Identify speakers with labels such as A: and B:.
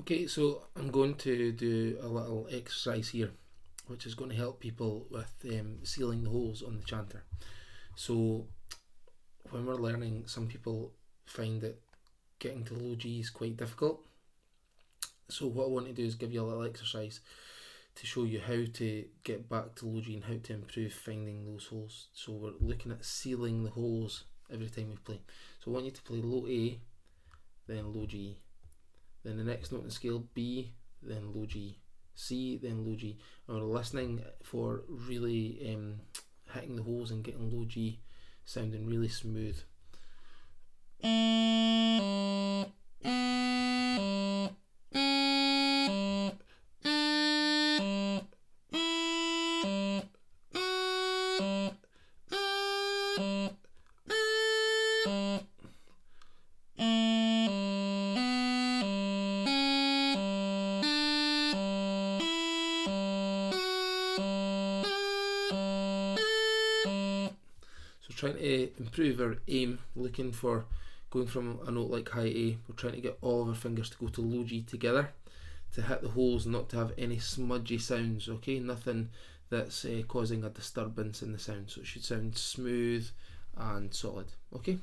A: Okay, so I'm going to do a little exercise here, which is going to help people with um, sealing the holes on the chanter. So, when we're learning, some people find that getting to low G is quite difficult. So, what I want to do is give you a little exercise to show you how to get back to low G and how to improve finding those holes. So, we're looking at sealing the holes every time we play. So, I want you to play low A, then low G, then the next note in the scale B, then low G, C, then low G. And we're listening for really um, hitting the holes and getting low G sounding really smooth. trying to improve our aim, looking for going from a note like high A, we're trying to get all of our fingers to go to low G together to hit the holes, not to have any smudgy sounds, okay? Nothing that's uh, causing a disturbance in the sound. So it should sound smooth and solid, okay?